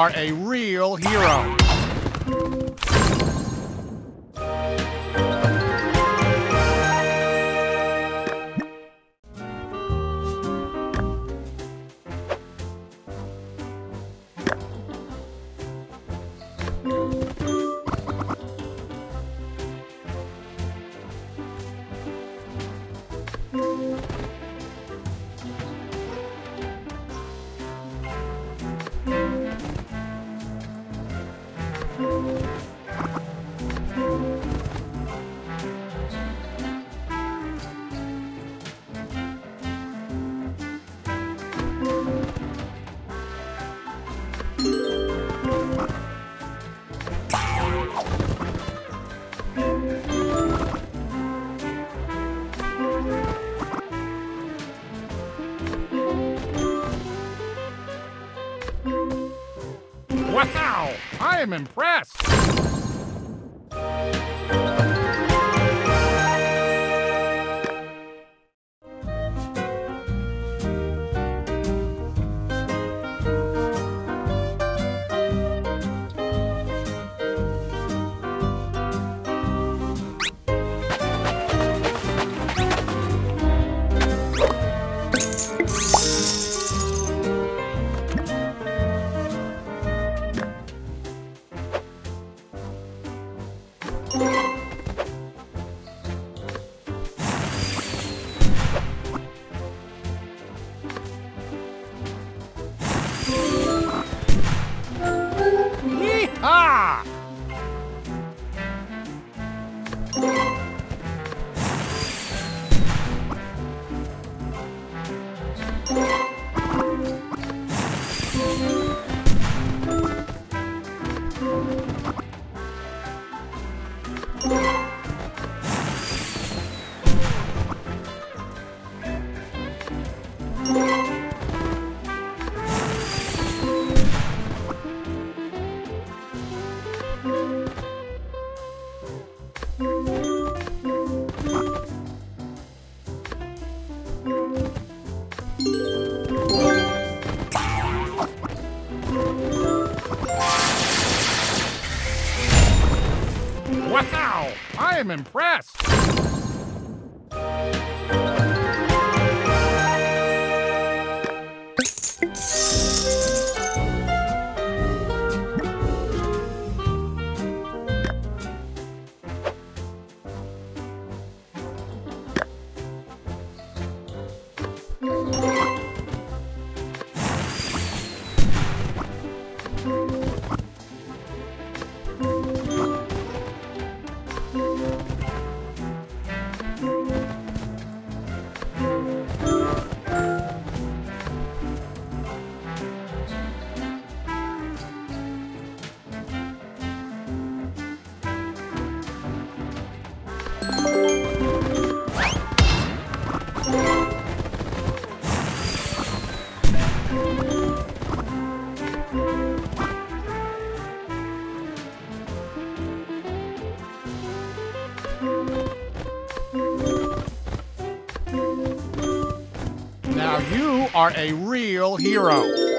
are a real hero. Am impressed! Impressed! Are a real hero.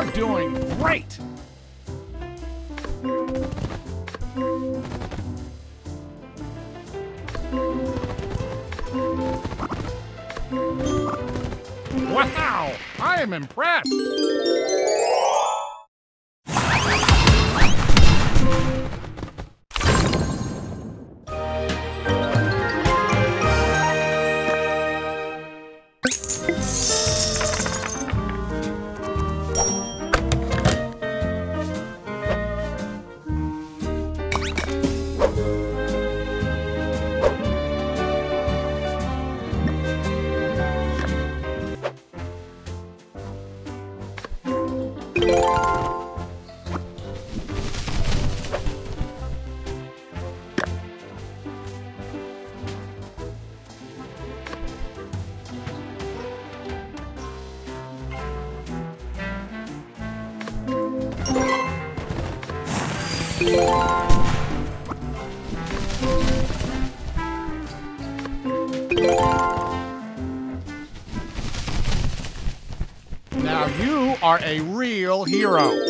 Doing great! Wow! I am impressed! you you are a real hero.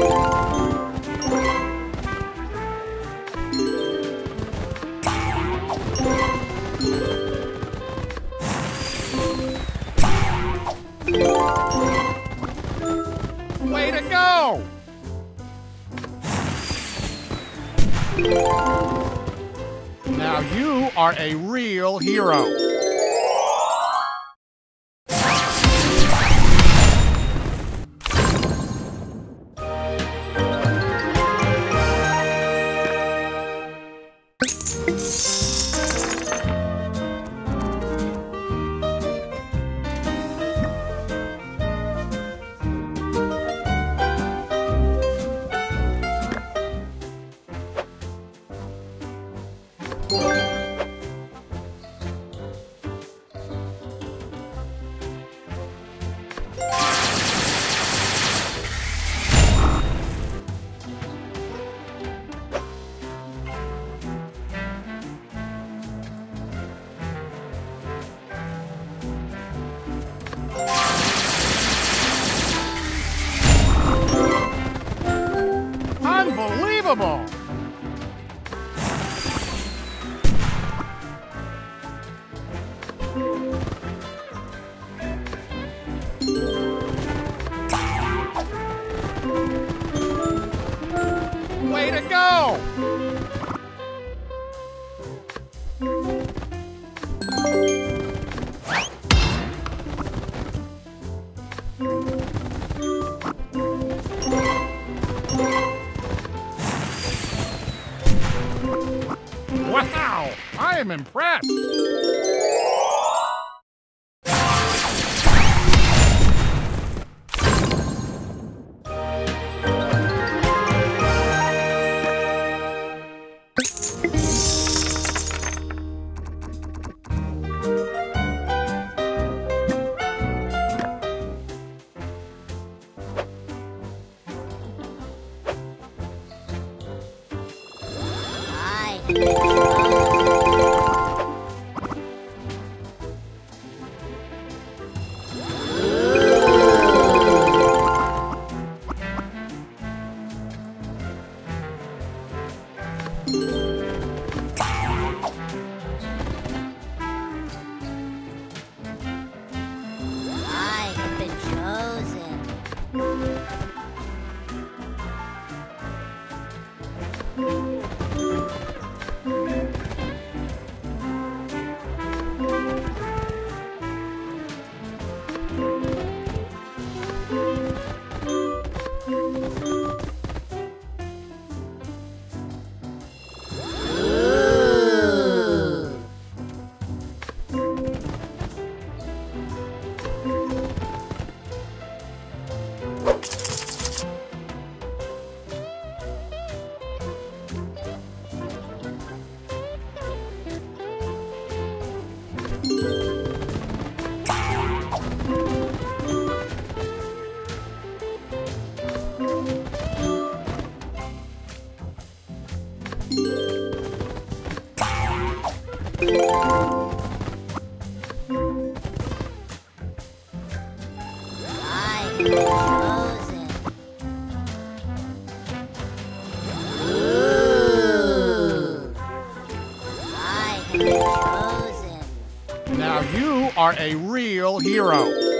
Way to go! Now you are a real hero. Wow! I am impressed! Música are a real hero.